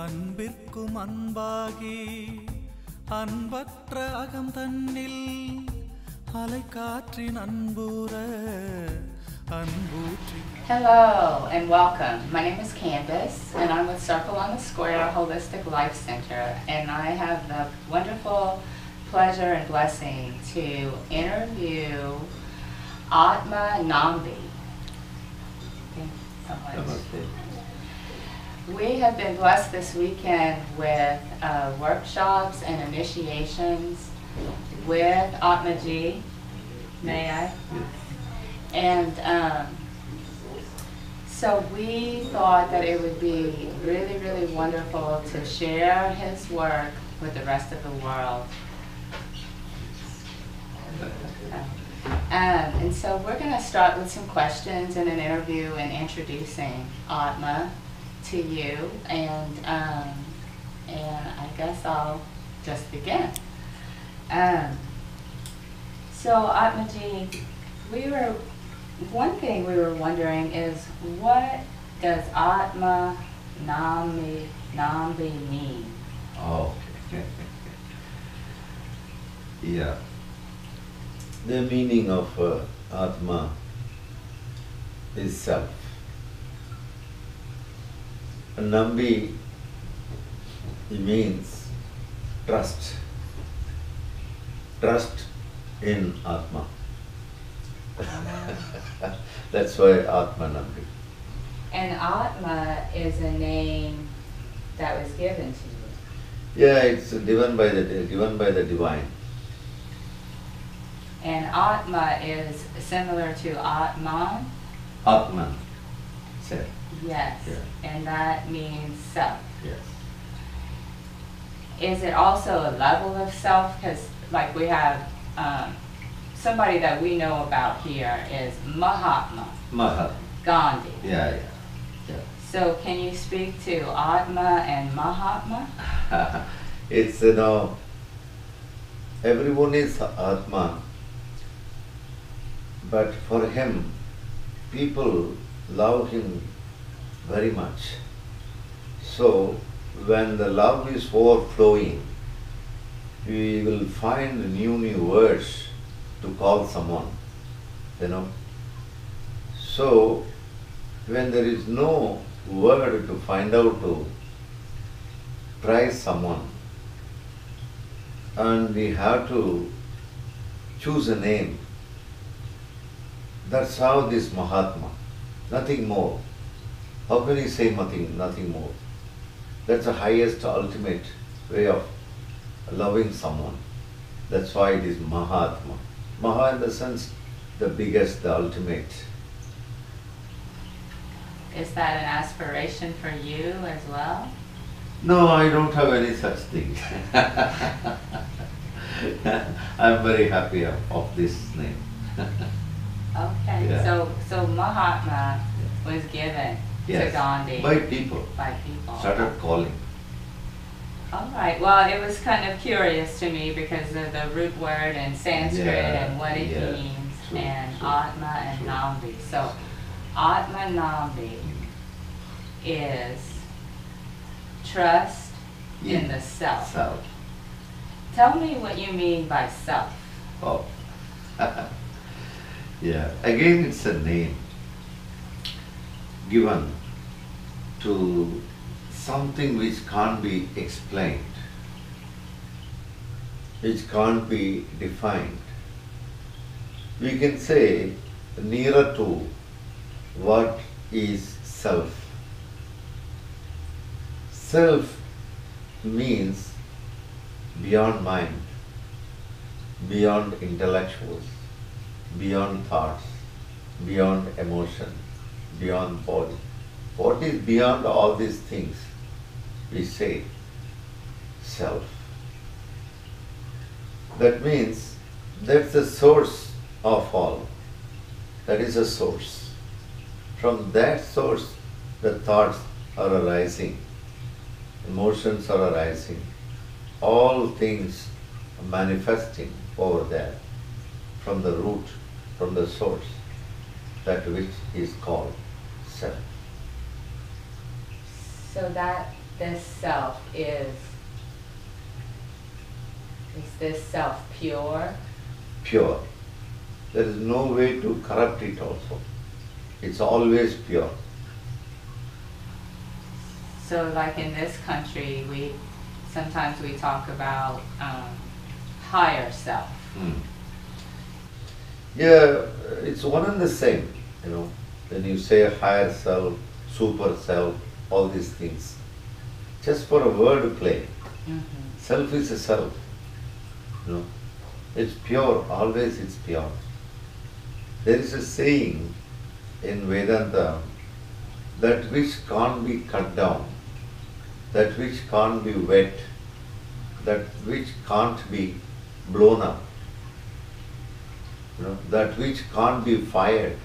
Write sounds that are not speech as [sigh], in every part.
அன்பிற்கும் அன்பாகி அன்பற்ற அகம் தன்னில் அலைக்காற்றின் அன்பூர அன்பூற்றி Hello and welcome. My name is Candace and I'm with Circle on the Square Holistic Life Center and I have the wonderful pleasure and blessing to interview Atma Nambi. Thank you so much. We have been blessed this weekend with uh, workshops and initiations with Atmaji. May I? And um, so we thought that it would be really, really wonderful to share his work with the rest of the world. Um, and so we're going to start with some questions and an interview and introducing Atma to you. And, um, and I guess I'll just begin. Um, so Atmaji, we were, one thing we were wondering is what does Atma Nami Nambi mean? Oh, okay. yeah. The meaning of uh, Atma is self. Nambi means trust. Trust in Atma. [laughs] That's why Atma Nambi. And Atma is a name that was given to you. Yeah, it's given by the given by the divine. And Atma is similar to Atman. Atman. Self. Yes. Yeah. And that means self. Yes. Is it also a level of self? Because, like, we have um, somebody that we know about here is Mahatma Mahat. Gandhi. Yeah, yeah. yeah. So, can you speak to Atma and Mahatma? [laughs] it's you know everyone is Atma, but for him, people love him very much. So when the love is overflowing, we will find new new words to call someone. You know. So when there is no word to find out to prize someone and we have to choose a name. That's how this Mahatma, nothing more. How can you say nothing, nothing more? That's the highest, ultimate way of loving someone. That's why it is Mahatma. Maha in the sense, the biggest, the ultimate. Is that an aspiration for you as well? No, I don't have any such thing. [laughs] I'm very happy of, of this name. [laughs] Okay. Yeah. So, so Mahatma was given Yes, by people. by people. Started calling. All right. Well, it was kind of curious to me because of the root word in Sanskrit Yeah, and what it yeah, means, true, and true, Atma and true. Nambi. So, Atma Nambi is trust in the self. Self. Tell me what you mean by self. Oh. [laughs] yeah. Again, it's a name given to something which can't be explained, which can't be defined. We can say nearer to what is self. Self means beyond mind, beyond intellectuals, beyond thoughts, beyond emotion, beyond body. What is beyond all these things? We say self. That means that's the source of all. That is a source. From that source, the thoughts are arising, emotions are arising, all things manifesting over there from the root, from the source, that which is called self. So that this self is, is this self pure? Pure. There is no way to corrupt it also. It's always pure. So like in this country, we, sometimes we talk about, um, higher self. Hmm. Yeah, it's one and the same, you know. When you say higher self, super self, all these things. Just for a word play. Mhm. Self is a self. You know. It's pure, always it's pure. There is a saying in Vedanta that which can't be cut down, that which can't be wet, that which can't be blown up, you know, that which can't be fired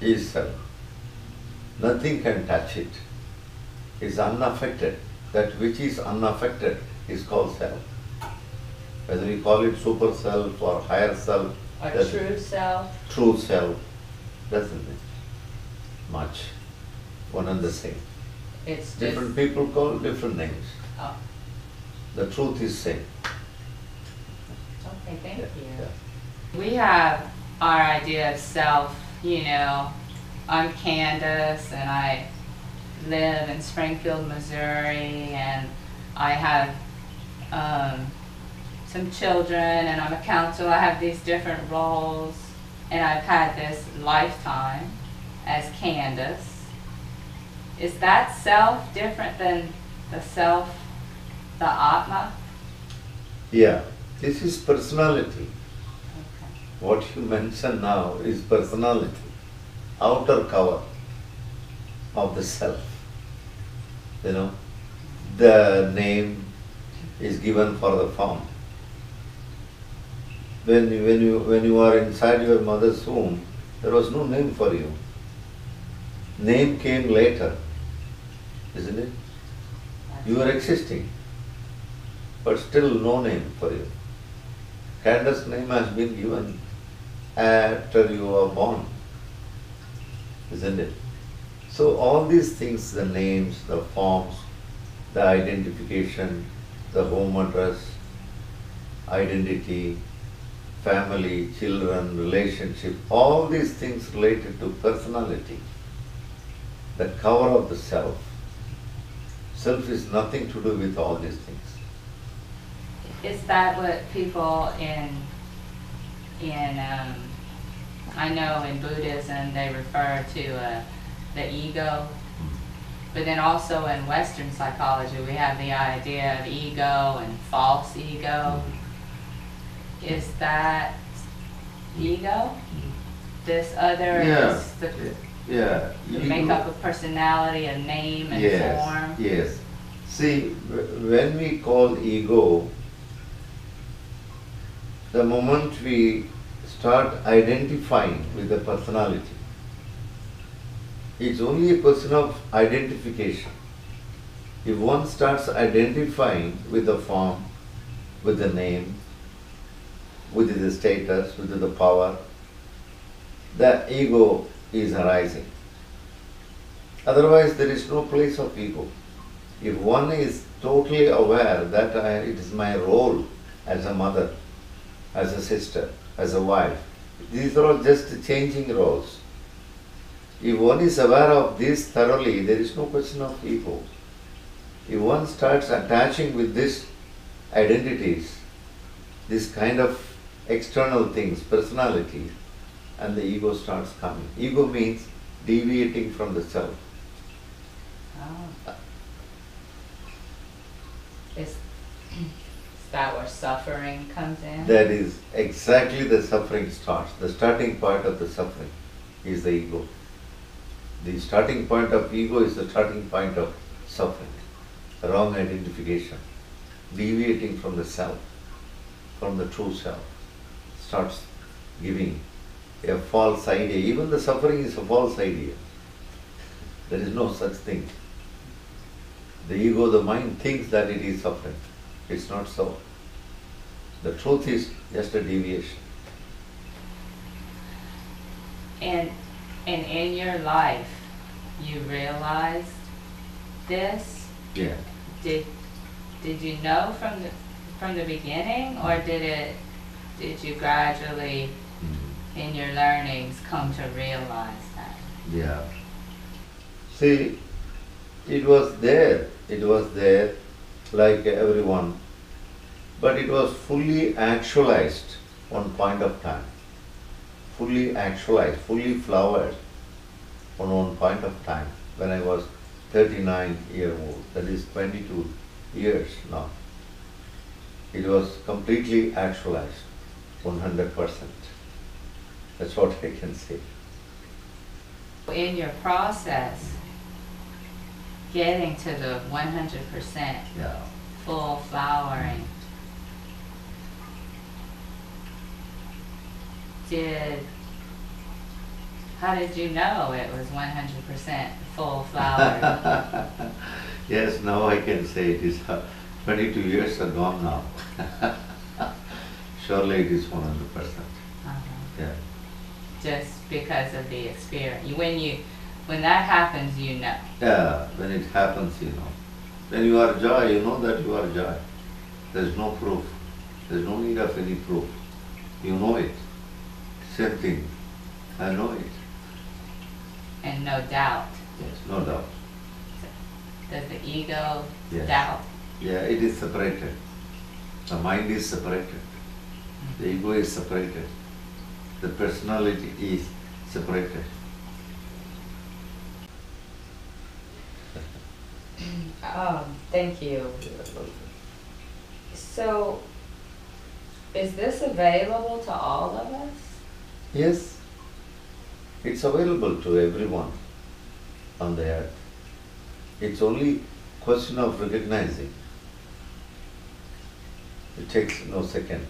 is self. Nothing can touch it. It's unaffected. That which is unaffected is called self. Whether we call it super self or higher self, Or true self? true self, doesn't it? Much. One and the same. It's Different people call different names. oh, The truth is same. okay, thank Yeah, you. yeah. We have our idea of self, you know, I'm Candace and I live in Springfield, Missouri and I have um, some children and I'm a counselor. I have these different roles and I've had this lifetime as Candace. Is that self different than the self, the Atma? Yeah, this is personality. Okay. What you mention now is personality, outer cover of the self. You know, the name is given for the form. When you, when you when you are inside your mother's womb, there was no name for you. Name came later, isn't it? You are existing, but still no name for you. Candace's name has been given after you were born, isn't it? So all these things, the names, the forms, the identification, the home address, identity, family, children, relationship, all these things related to personality, the cover of the self. Self is nothing to do with all these things. Is that what people in in um, I know in Buddhism they refer to uh, the ego, but then also in Western psychology we have the idea of ego and false ego. Is that ego? This other Yeah. is the, Yeah. the makeup of personality, a name and yes, form. Yes. See, when we call ego, the moment we start identifying with the personality, it's only a question of identification. If one starts identifying with the form, with the name, with the status, with the power, the ego is arising. Otherwise, there is no place of ego. If one is totally aware that I, it is my role as a mother, as a sister, as a wife, these are all just changing roles. If one is aware of this thoroughly, there is no question of ego. If one starts attaching with these identities, this kind of external things, personality, and the ego starts coming. Ego means deviating from the self. Oh. Is, that where suffering comes in? That is exactly the suffering starts. The starting point of the suffering is the ego. The starting point of ego is the starting point of suffering. Wrong identification. Deviating from the self, from the true self, starts giving a false idea. Even the suffering is a false idea. There is no such thing. The ego, the mind thinks that it is suffering. It's not so. The truth is just a deviation. And, and in your life, you realized this? Yeah. Did did you know from the from the beginning, or did it did you gradually Mm. in your learnings come to realize that? Yeah. See, it was there, it was there like everyone, but it was fully actualized one point of time. Fully actualized, fully flowered on one point of time when I was 39 year old, that is 22 years now. It was completely actualized, 100%. That's what I can say. In your process, getting to the 100% Yeah. full flowering, did how did you know it was 100% full flower? [laughs] yes, now I can say it is uh, 22 years are gone now. [laughs] Surely it is 100%. Uh-huh. Yeah. Just because of the experience. When you, when that happens, you know. yeah, when it happens, you know. When you are joy, you know that you are joy. There is no proof. There is no need of any proof. You know it. Same thing. I know it. And no doubt. Yes, no doubt. Does the ego Yes. doubt? Yeah, it is separated. The mind is separated. The ego is separated. The personality is separated. [laughs] Um, thank you. So, is this available to all of us? Yes, it's available to everyone on the earth. It's only question of recognizing. It takes no second.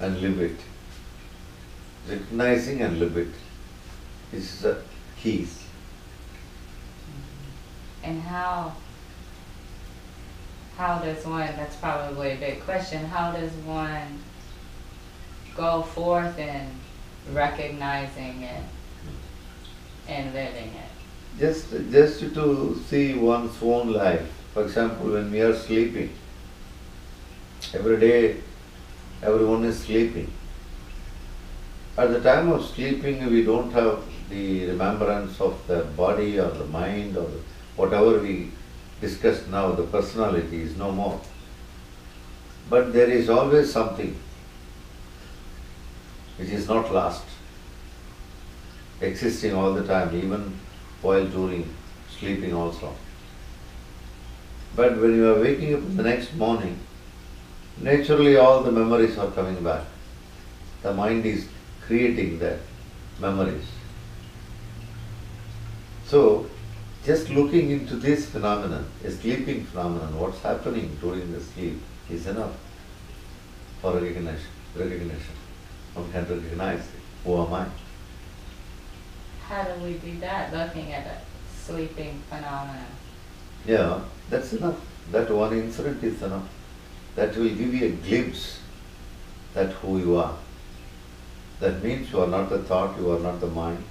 And live it. Recognizing and live it is the keys. And how, how does one, that's probably a big question, how does one go forth in recognizing it and living it? Just, just to see one's own life. For example, when we are sleeping, every day everyone is sleeping. At the time of sleeping, we don't have the remembrance of the body or the mind or whatever we discussed now, the personality is no more. But there is always something which is not lost, existing all the time, even while during sleeping also. But when you are waking up the next morning, naturally all the memories are coming back. The mind is creating the memories. So, just looking into this phenomenon, a sleeping phenomenon, what's happening during the sleep is enough for recognition. recognition. One can recognize it. Who am I? How do we do that, looking at a sleeping phenomenon? Yeah, that's enough. That one incident is enough. That will give you a glimpse that who you are. That means you are not the thought, you are not the mind,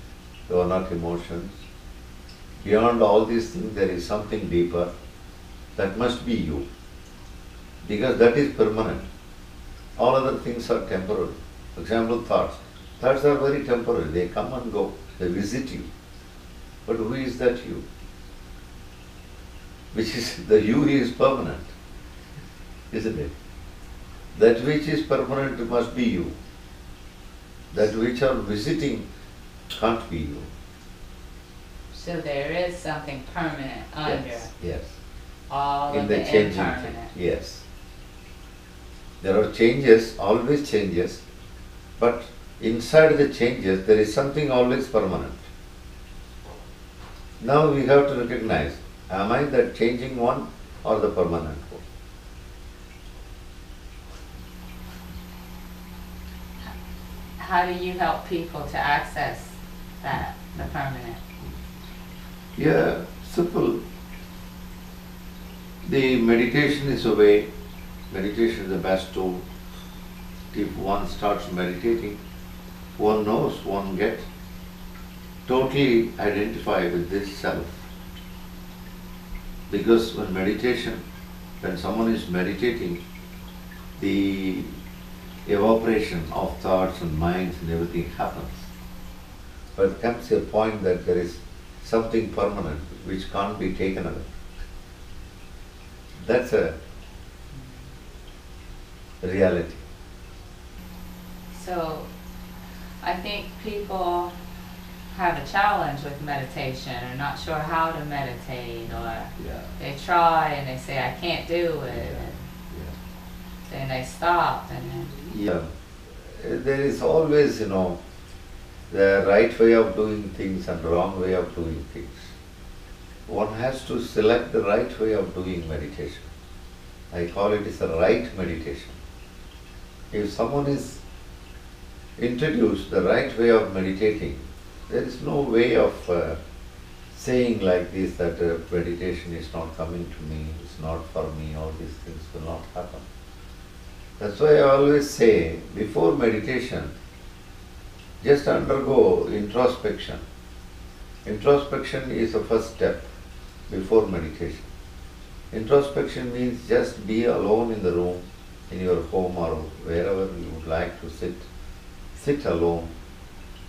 you are not emotions. Beyond all these things, there is something deeper. That must be you. Because that is permanent. All other things are temporary. For example, thoughts. Thoughts are very temporary. They come and go. They visit you. But who is that you? [laughs] Which is, the you is permanent. Isn't it? That which is permanent must be you. That which are visiting can't be you. So there is something permanent under Yes, yes. all In the the changing yes. There are changes, always changes, but inside the changes there is something always permanent. Now we have to recognize, am I the changing one or the permanent one? How do you help people to access that, the permanent? Yeah, simple. The meditation is a way, meditation is the best tool. If one starts meditating, one knows, one gets totally identified with this self. Because when meditation, when someone is meditating, the evaporation of thoughts and minds and everything happens. But comes a point that there is something permanent which can't be taken away. That's a reality. So I think people have a challenge with meditation or not sure how to meditate or Yeah. they try and they say I can't do it and then they stop and then Yeah. Uh, there is always, you know, the right way of doing things and wrong way of doing things. One has to select the right way of doing meditation. I call it is a right meditation. If someone is introduced the right way of meditating, there is no way of uh, saying like this that uh, meditation is not coming to me, it's not for me, all these things will not happen. That's why I always say before meditation, just undergo introspection. Introspection is the first step before meditation. Introspection means just be alone in the room, in your home or wherever you would like to sit. Sit alone.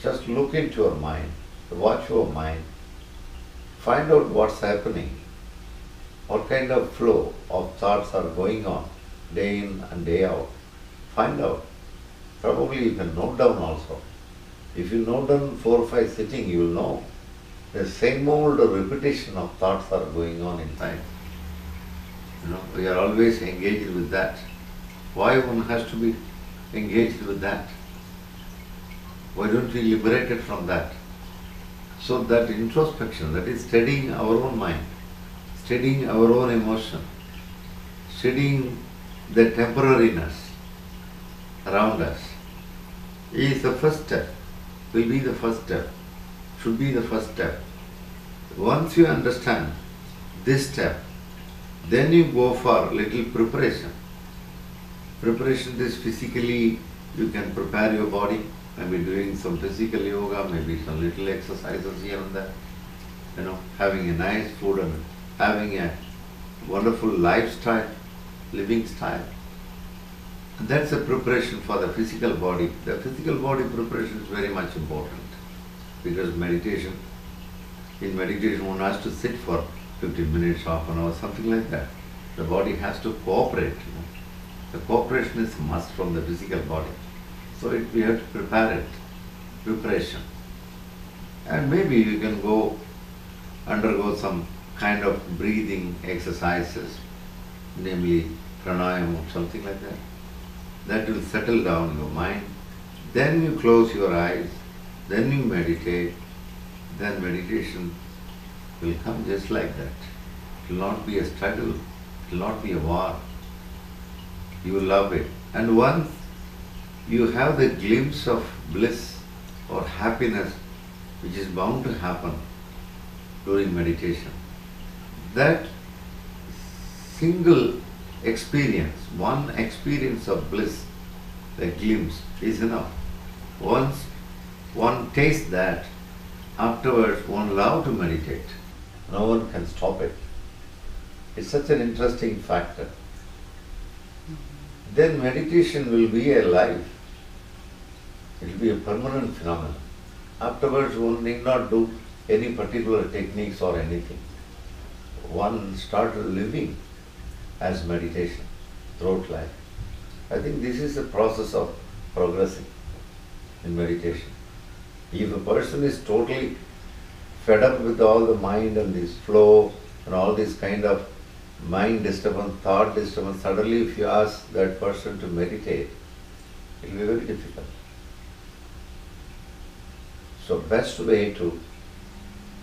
Just look into your mind, watch your mind, find out what's happening, what kind of flow of thoughts are going on day in and day out. Find out. Probably you can note down also. If you note down four or five sitting, you will know. The same old repetition of thoughts are going on in time. You know, we are always engaged with that. Why one has to be engaged with that? Why don't we liberate it from that? So that introspection, that is studying our own mind, studying our own emotion, studying the temporariness around us is the first step, will be the first step, should be the first step. Once you understand this step, then you go for little preparation. Preparation is physically, you can prepare your body, maybe doing some physical yoga, maybe some little exercises here and there, you know, having a nice food and having a wonderful lifestyle, living style. And that's a preparation for the physical body. The physical body preparation is very much important because meditation, in meditation one has to sit for 15 minutes, half an hour, something like that. The body has to cooperate. You know. The cooperation is must from the physical body. So it, we have to prepare it, preparation. And maybe you can go undergo some kind of breathing exercises, namely pranayama or something like that. That will settle down your mind. Then you close your eyes, then you meditate, then meditation will come just like that. It will not be a struggle, it will not be a war. You will love it. And once you have the glimpse of bliss or happiness which is bound to happen during meditation, that single experience, one experience of bliss, the glimpse is enough. Once one tastes that, afterwards one love to meditate. No one can stop it. It's such an interesting factor. Then meditation will be a life. It will be a permanent phenomenon. Afterwards one need not do any particular techniques or anything. One started living as meditation throughout life. I think this is the process of progressing in meditation. If a person is totally fed up with all the mind and this flow and all this kind of mind disturbance, thought disturbance, suddenly if you ask that person to meditate, it will be very difficult. So best way to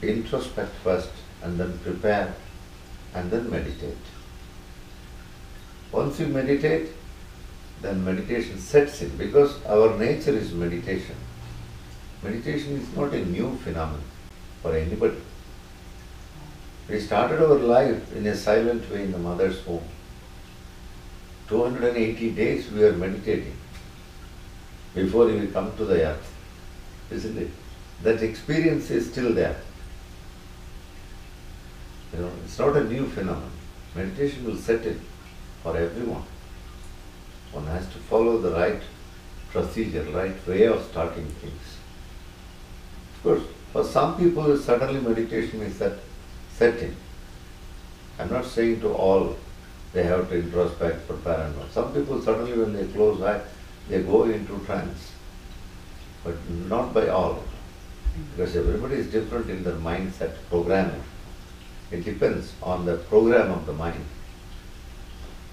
introspect first and then prepare and then meditate. Once you meditate, then meditation sets in because our nature is meditation. Meditation is not a new phenomenon for anybody. We started our life in a silent way in the mother's womb. 280 days we are meditating before we come to the earth, isn't it? That experience is still there. You know, it's not a new phenomenon. Meditation will set in for everyone. One has to follow the right procedure, right way of starting things. Of course, for some people, suddenly meditation is set, set in. I'm not saying to all they have to introspect, prepare, and all. Some people suddenly, when they close eye, they go into trance. But not by all. Because everybody is different in their mindset programming. It depends on the program of the mind.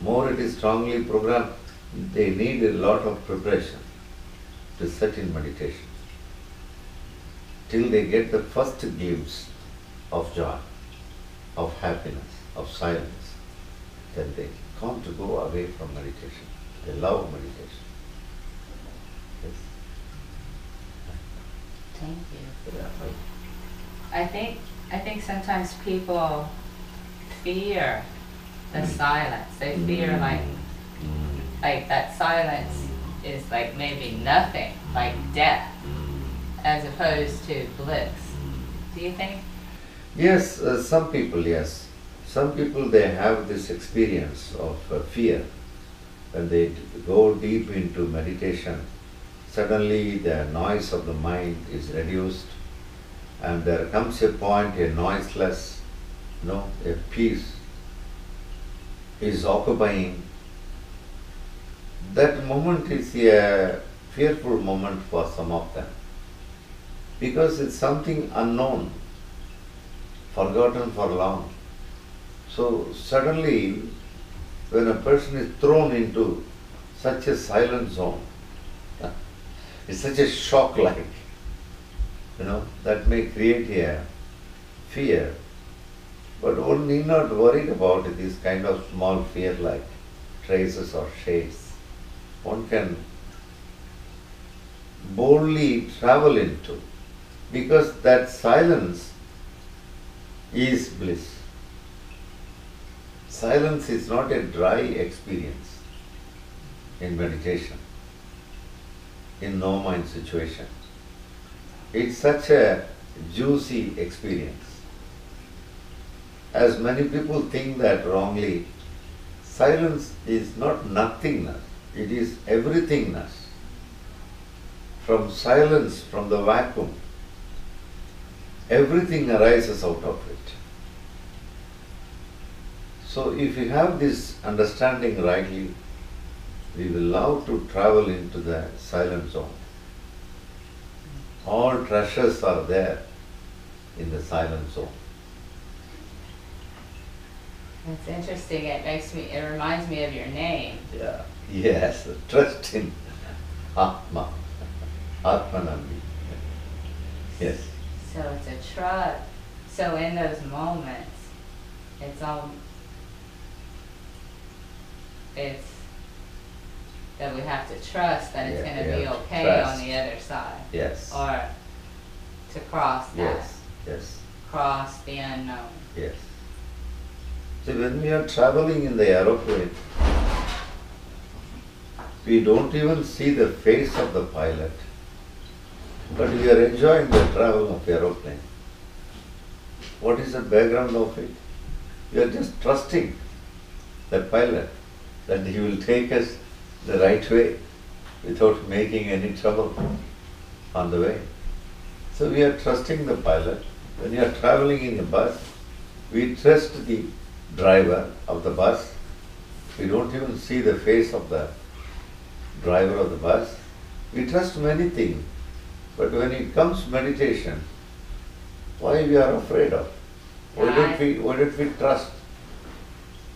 More it is strongly programmed, they need a lot of preparation to set in meditation. Till they get the first glimpse of joy, of happiness, of silence, then they come to go away from meditation. They love meditation. Thank you. Yeah. I think I think sometimes people fear the silence. They fear like like that silence is like maybe nothing, like death, as opposed to bliss. Do you think? Yes, uh, some people, yes. Some people they have this experience of uh, fear. When they go deep into meditation, suddenly the noise of the mind is reduced and there comes a point, a noiseless, know, a peace is occupying. That moment is a fearful moment for some of them because it's something unknown forgotten for long. So suddenly, when a person is thrown into such a silent zone, it's such a shock like, you know, that may create a fear. But one need not worry about these kind of small fear like traces or shades. One can boldly travel into because that silence is bliss. Silence is not a dry experience in meditation, in no mind situation. It's such a juicy experience. As many people think that wrongly, silence is not nothingness, it is everythingness. From silence, from the vacuum, everything arises out of it. So, if you have this understanding rightly, we will love to travel into the silent zone. All treasures are there in the silent zone. That's interesting. It makes me. It reminds me of your name. Yeah. Yes, trust in Atma. Atmanandi. Yes. So it's a trust. So in those moments, it's all. It's that we have to trust that it's Yeah, gonna be okay trust. on the other side, Yes. or to cross that, Yes. Yes. cross the unknown. Yes. See, when we are traveling in the aeroplane, we don't even see the face of the pilot, but we are enjoying the travel of aeroplane. What is the background of it? We are just trusting the pilot that he will take us the right way without making any trouble on the way. So we are trusting the pilot. When you are traveling in a bus, we trust the driver of the bus. We don't even see the face of the driver of the bus. We trust many things. But when it comes meditation, why we are afraid of? Why don't we why don't we trust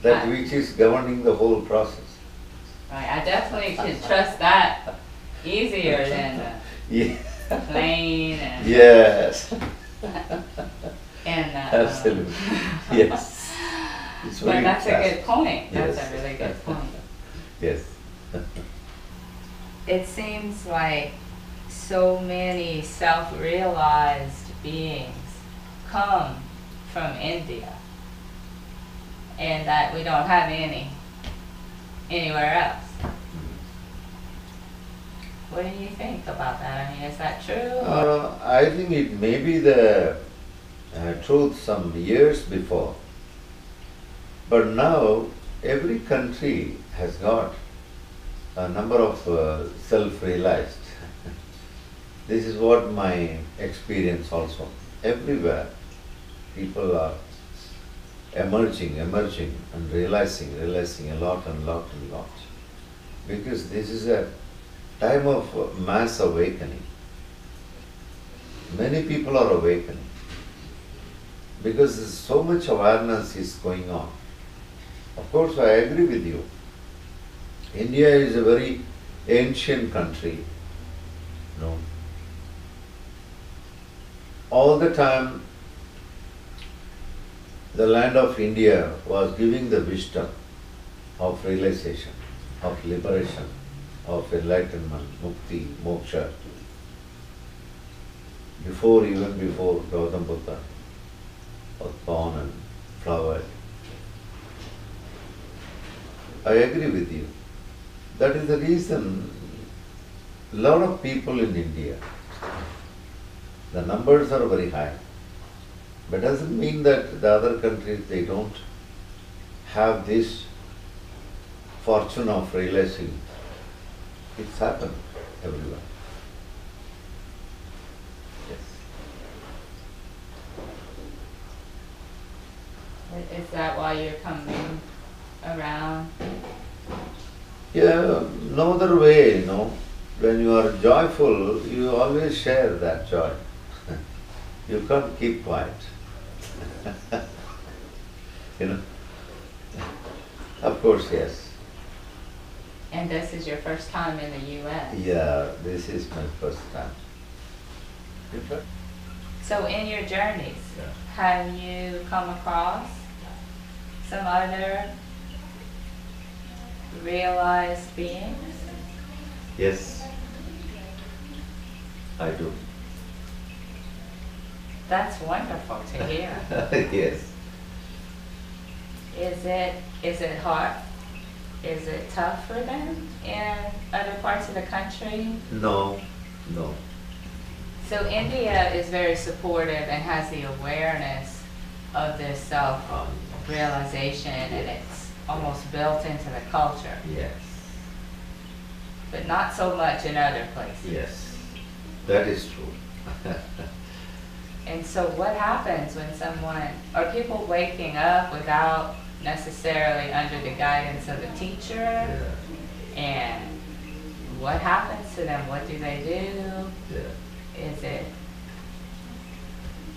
that which is governing the whole process? Right. I definitely can trust that easier [laughs] than Yeah. the plane and Yes. [laughs] and the, um, Absolutely. [laughs] Yes. It's But very that's a fast. good point. That's Yes. a really good point. Yes. It seems like so many self-realized beings come from India and that we don't have any anywhere else. What do you think about that? I mean, is that true? Uh, I think it may be the uh, truth some years before. But now every country has got a number of uh, self-realized. [laughs] this is what my experience also. Everywhere people are emerging, emerging and realizing, realizing a lot and lot and lot. Because this is a time of mass awakening. Many people are awakening because so much awareness is going on. Of course, I agree with you. India is a very ancient country. You No. All the time, the land of India was giving the wisdom of realization, of liberation, of enlightenment, mukti, moksha. Before, even before Gautam Buddha was born and flowered. I agree with you. That is the reason a lot of people in India, the numbers are very high. But doesn't mean that the other countries they don't have this fortune of realizing. It's happened everywhere. Yes. Is that why you're coming around? Yeah, no other way, you know. When you are joyful, you always share that joy. [laughs] you can't keep quiet. [laughs] you know. Of course, yes. And this is your first time in the US? Yeah, this is my first time. So in your journeys, Yeah. have you come across some other realized beings? Yes, I do. That's wonderful to [laughs] hear. yes. Is it is it hard? Is it tough for them in other parts of the country? No, no. So India is very supportive and has the awareness of this self Um, realization and it's almost built into the culture, yes, but not so much in other places. yes. That is true. [laughs] And so what happens when someone, are people waking up without necessarily under the guidance of a teacher? yeah, And what happens to them? What do they do? yeah. Is it,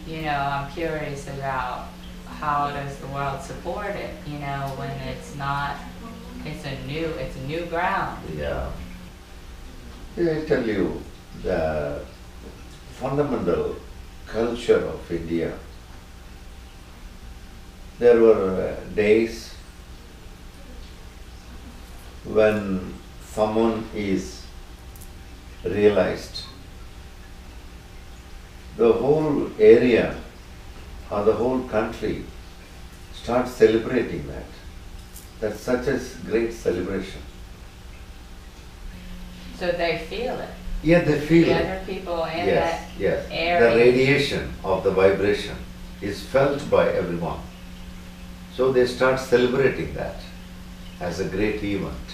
you know, I'm curious about how does the world support it, you know, when it's not, it's a new, it's a new ground. Yeah. Yeah, I tell you, the fundamental culture of India, there were uh, days when someone is realized, the whole area or the whole country starts celebrating that. That's such a great celebration. So they feel it. Yeah, they feel The it. other people in Yes, that yes. area. The radiation of the vibration is felt by everyone. So they start celebrating that as a great event.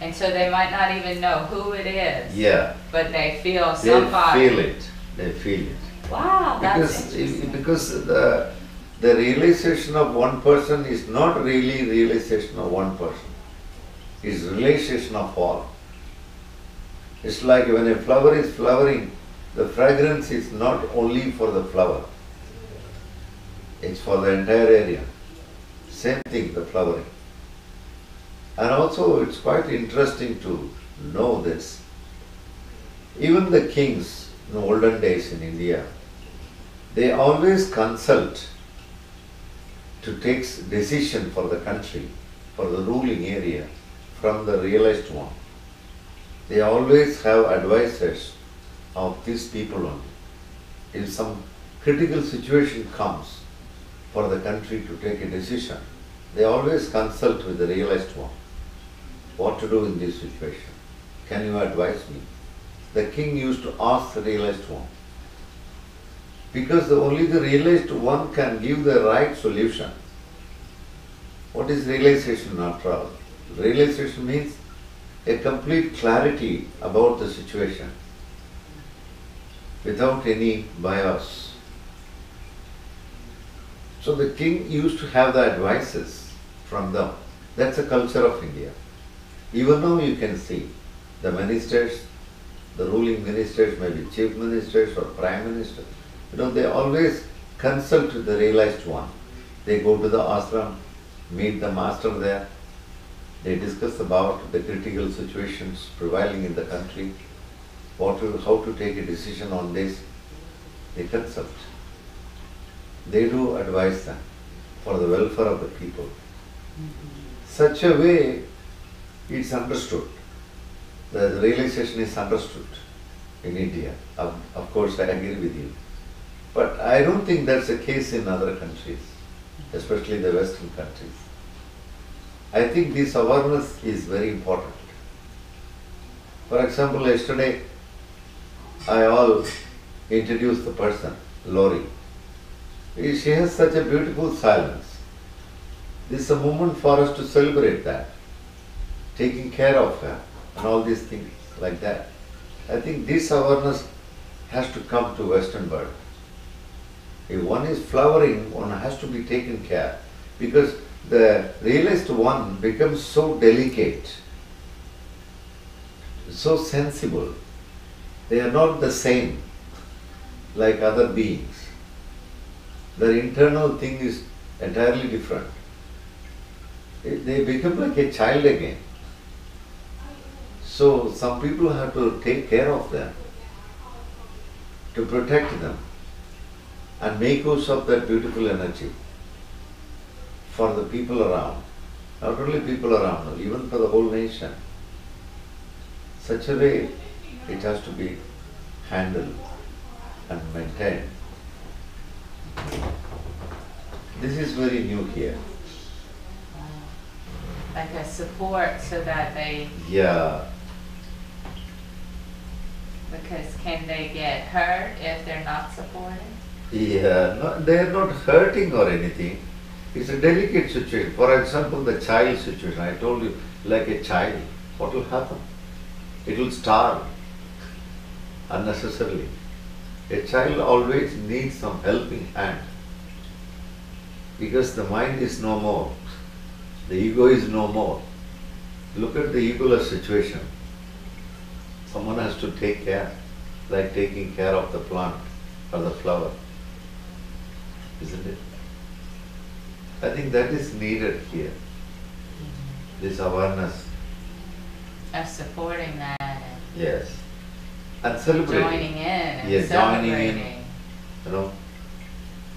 And so they might not even know who it is. Yeah, But they feel they somebody. feel it. They feel it. Wow, that's Because, interesting. because the, the realization of one person is not really realization of one person. It's realization of all. It's like when a flower is flowering, the fragrance is not only for the flower. It's for the entire area. Same thing, the flowering. And also it's quite interesting to know this. Even the kings in the olden days in India, they always consult to take decision for the country, for the ruling area, from the realized one. They always have advisors of these people only. If some critical situation comes for the country to take a decision, they always consult with the realized one. What to do in this situation? Can you advise me? The king used to ask the realized one. Because the, only the realized one can give the right solution. What is realization after all? Realization means a complete clarity about the situation without any bias. So the king used to have the advices from them. That's the culture of India. Even now you can see the ministers, the ruling ministers, maybe chief ministers or prime minister, you know, they always consult the realized one. They go to the ashram, meet the master there, they discuss about the critical situations prevailing in the country, what to, how to take a decision on this. They consult. They do advise them for the welfare of the people. Such a way it's understood. The, realization is understood in India. Of, of course, I agree with you. But I don't think that's the case in other countries, especially the Western countries. I think this awareness is very important. For example, yesterday I all introduced the person, Lori. She has such a beautiful silence. This is a moment for us to celebrate that, taking care of her and all these things like that. I think this awareness has to come to Western world. If one is flowering, one has to be taken care because the realized one becomes so delicate, so sensible. They are not the same like other beings. Their internal thing is entirely different. They- become like a child again. So some people have to take care of them, to protect them, and make use of that beautiful energy for the people around. Not only people around, even for the whole nation. Such a way it has to be handled and maintained. This is very new here. Like a support so that they, Yeah, because can they get hurt if they're not supported? yeah, no, they are not hurting or anything. It's a delicate situation. For example, the child situation, I told you, like a child, what will happen? It will starve unnecessarily. A child always needs some helping hand because the mind is no more, the ego is no more. Look at the egoless situation. Someone has to take care, like taking care of the plant or the flower, isn't it? I think that is needed here, this awareness. Of supporting that and Yes. And celebrating. joining in and Yeah, joining in. you know,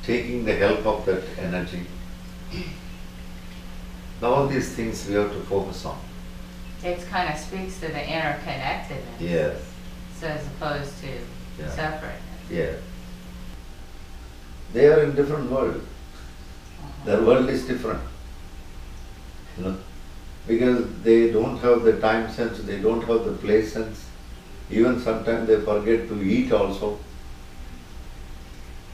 taking the help of that energy. Now all these things we have to focus on. It kind of speaks to the interconnectedness. Yes, So as opposed to Yeah. separateness. yes. They are in different world. Their world is different. You know, because they don't have the time sense, they don't have the place sense. Even sometimes they forget to eat also.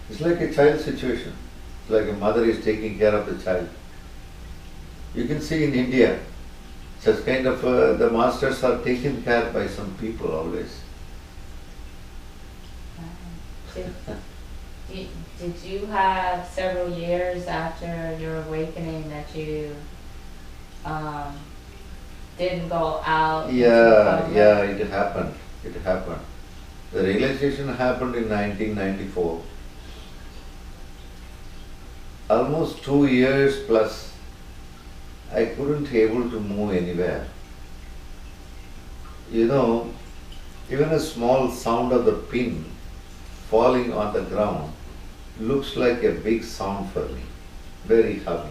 It's like a child situation. It's like a mother is taking care of the child. You can see in India, such kind of, uh, the masters are taken care by some people always. [laughs] Did, you have several years after your awakening that you um, didn't go out? Yeah, yeah, it happened. It happened. The realization happened in 1994. Almost two years plus, I couldn't able to move anywhere. You know, even a small sound of the pin falling on the ground looks like a big sound for me, very heavy.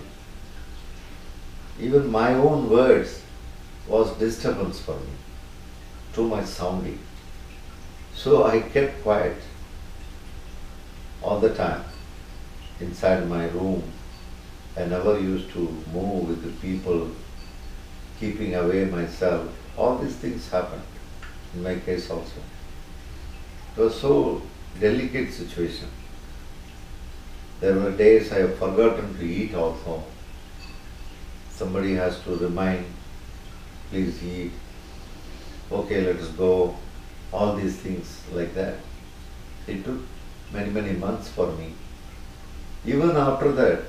Even my own words was disturbance for me, too much sounding. So I kept quiet all the time inside my room. I never used to move with the people, keeping away myself. All these things happened in my case also. It was so delicate situation. There were days I have forgotten to eat also. somebody has to remind, please eat, okay, let us go, all these things like that. It took many, many months for me. Even after that,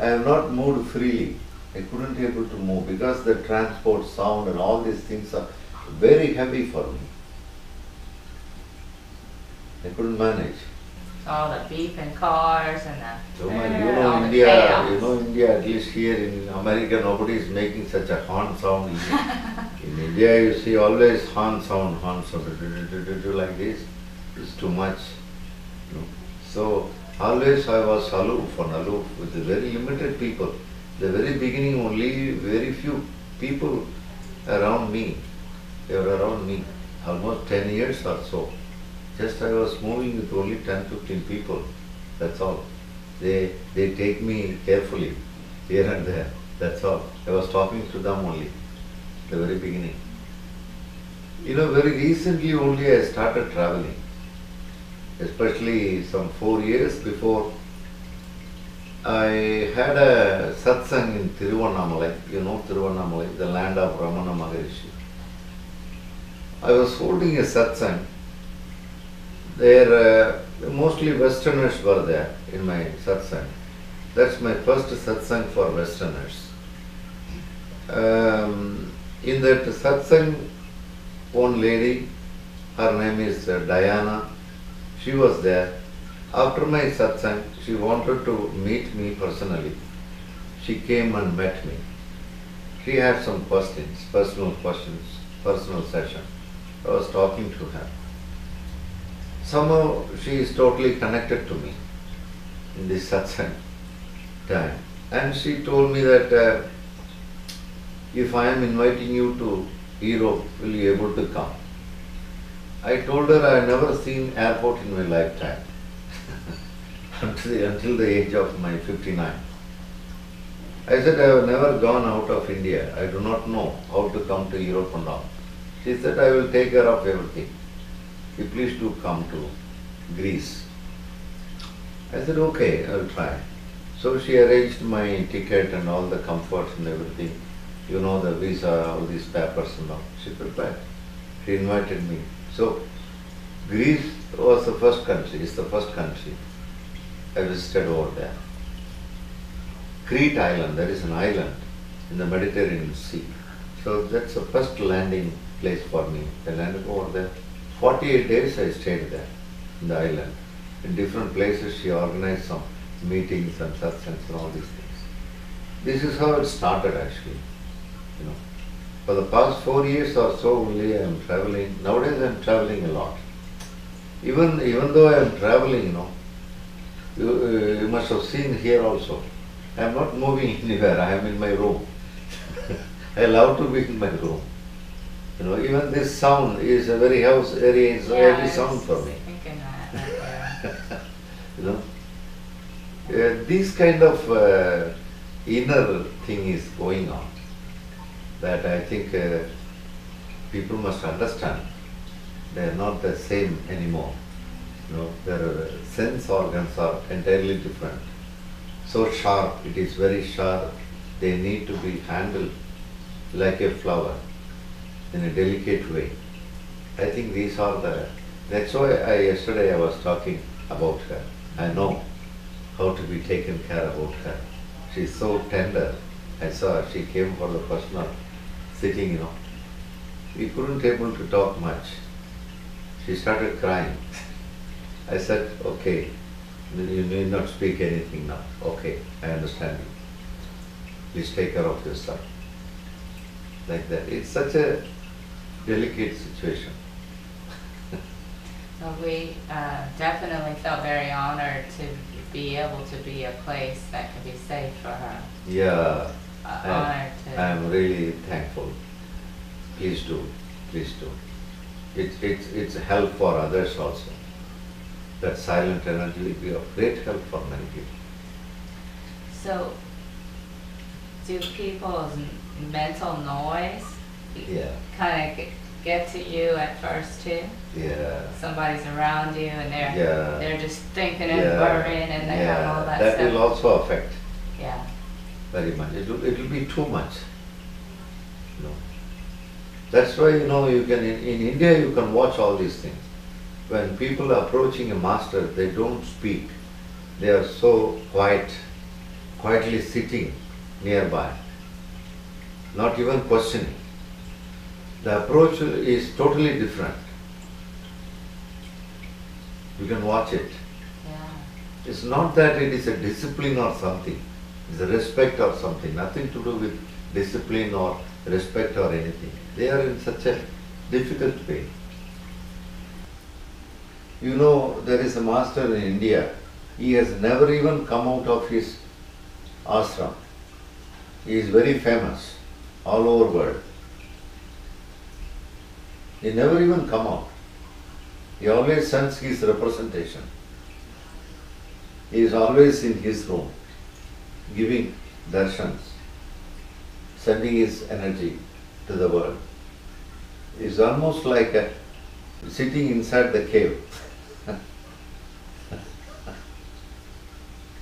I have not moved freely. I couldn't be able to move because the transport sound and all these things are very heavy for me. I couldn't manage. All the beeping cars and the, So you all know the India, chaos. you know India, at least here in America, nobody is making such a horn sound. In, [laughs] in India, you see always horn sound, horn sound, like this. It's too much. You know. So always I was aloof and aloof with the very limited people. The very beginning, only very few people around me. They were around me, almost 10 years or so. Just I was moving with only 10, 15 people. That's all. They, they take me carefully here and there. That's all. I was talking to them only, the very beginning. You know, very recently only I started traveling, especially some four years before. I had a satsang in Tiruvannamalai, you know Tiruvannamalai, the land of Ramana Maharishi. I was holding a satsang. There, uh, mostly Westerners were there in my satsang. That's my first satsang for Westerners. Um, in that satsang, one lady, her name is uh, Diana, she was there. After my satsang, she wanted to meet me personally. She came and met me. She had some questions, personal questions, personal session. I was talking to her. Somehow she is totally connected to me in this satsang time. And she told me that uh, if I am inviting you to Europe, will you able to come? I told her I have never seen airport in my lifetime [laughs] until, the, until the age of my 59. I said I have never gone out of India. I do not know how to come to Europe and. She said I will take care of everything. You please do come to Greece. I said okay, I will try. So she arranged my ticket and all the comforts and everything. You know the visa, all these papers and all. She prepared. She invited me. So Greece was the first country, it's the first country I visited over there. Crete Island, there is an island in the Mediterranean Sea. So that's the first landing place for me. I landed over there. 48 days I stayed there in the island. In different places she organized some meetings and satsangs and all these things. This is how it started actually. You know. For the past four years or so only I am traveling. Nowadays I am traveling a lot. Even even though I am traveling, you know, you, uh, you must have seen here also. I am not [laughs] moving anywhere. I am in my room. [laughs] I love to be in my room. You know, even this sound is a very house area is Yeah, heavy sound for me. Thinking that. [laughs] right there. you know, uh, this kind of uh, inner thing is going on that I think uh, people must understand. They are not the same anymore. You know, their uh, sense organs are entirely different. So sharp, it is very sharp. They need to be handled like a flower in a delicate way. I think these are the. That's why I yesterday I was talking about her. I know how to be taken care about her. She's so tender. I saw she came for the personal sitting, you know. We couldn't able to talk much. She started crying. I said, okay, you need not speak anything now. Okay, I understand you. Please take care of yourself. Like that. It's such a delicate situation. Well, we uh, definitely felt very honored to be able to be a place that could be safe for her. Yeah, Uh, I- honored to. I'm really thankful. Please do, please do. It's, it's, it's a help for others also. That silent energy will be of great help for many people. So, do people's mental noise Yeah, kind of get to you at first too? yeah. Somebody's around you and they're Yeah. they're just thinking and yeah, worrying and they have all yeah. that, That stuff. will also affect. yeah. very much. It will, it will be too much. You know. That's why you know you can in, in India you can watch all these things. When people are approaching a master, they don't speak. They are so quiet, quietly sitting nearby, not even questioning. The approach is totally different. You can watch it. Yeah. It's not that it is a discipline or something. It's a respect or something. Nothing to do with discipline or respect or anything. They are in such a difficult way. You know, there is a master in India. He has never even come out of his ashram. He is very famous all over the world. He never even come out. He always sends his representation. He is always in his room, giving darshans, sending his energy to the world. It's almost like a, sitting inside the cave. [laughs]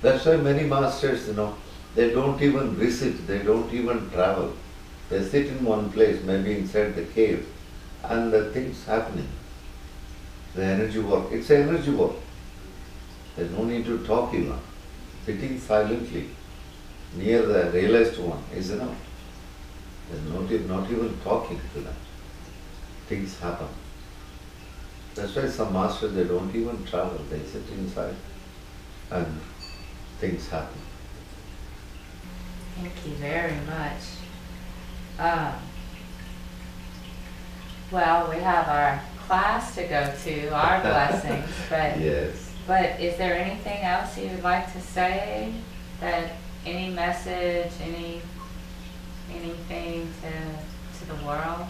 That's why many masters, you know, they don't even visit, they don't even travel. They sit in one place, maybe inside the cave, and the things happening. The energy work. It's an energy work. There's no need to talk even. Sitting silently near the realized one is enough. There's not, not even talking to them. Things happen. That's why some masters they don't even travel, they sit inside and things happen. Thank you very much. Um, well, we have our class to go to, our [laughs] blessings, but Yes. but is there anything else you would like to say? That any message, any anything to to the world?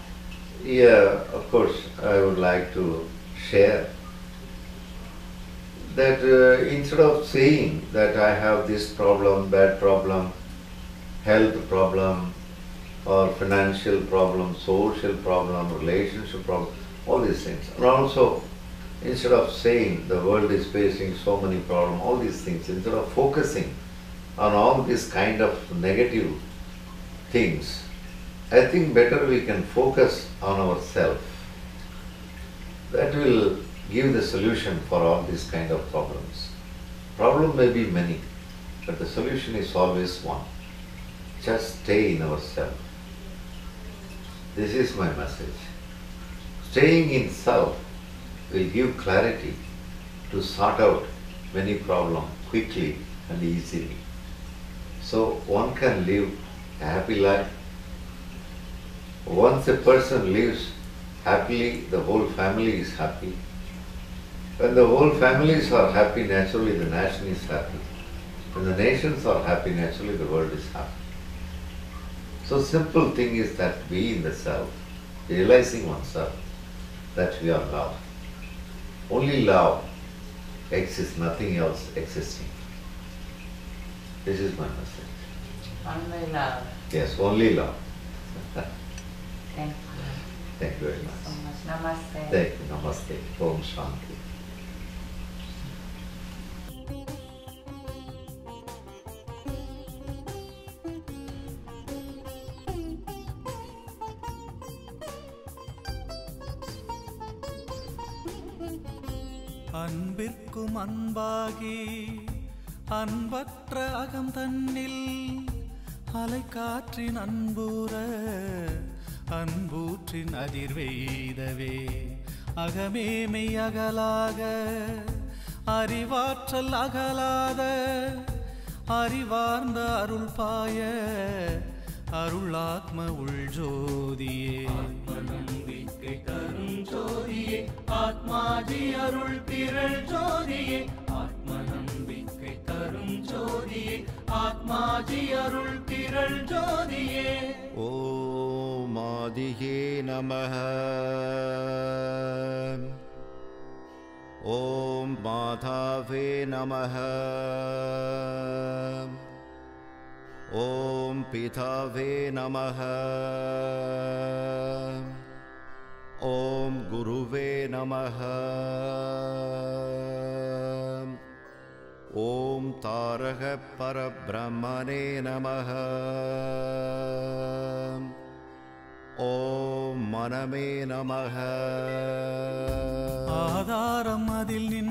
Yeah, of course, I would like to share that uh, instead of saying that I have this problem, bad problem, health problem, or financial problem, social problem, relationship problem, all these things. And also, instead of saying the world is facing so many problems, all these things, instead of focusing on all these kind of negative things, I think better we can focus on ourselves. That will give the solution for all these kind of problems. Problem may be many, but the solution is always one. Just stay in ourselves. This is my message. Staying in self will give clarity to sort out many problems quickly and easily. So one can live a happy life. Once a person lives happily, the whole family is happy. When the whole families are happy, naturally the nation is happy. When the nations are happy, naturally the world is happy. So simple thing is that we in the self, realizing oneself that we are love. Only love exists, nothing else existing. This is my message. Only love. Yes, only love. Thank you Thank you very much. so much. Namaste. Thank you. Namaste. Om Shanti. அன்பிற்கும் அன்பாகி அன்பற்ற அகம் தன்னில் அலைக்காற்றின் அன்பூர அன்பூற்றின் அதிர்வெய்தவே. அகமே மெய் அகலாக அறிவாற்றல் அகலாத அறிவார்ந்த அருள் பாய அருளாத்ம உள்ஜோதியே. நம்பிக்கை ஜோதியே ஆத்மாஜி அருள் திரள் ஜோதியே ஆத்ம நம்பிக்கை தரும் ஜோதியே ஆத்மாஜி அருள் திரள் ஜோதியே ஓம் ஆதியே நம ஓம் மாதாவே நம ஓம் பிதாவே நம ॐ गुरुवे नमः। ॐ तारः परब्रह्मणे नमः। ॐ मनमे नमः। मनमः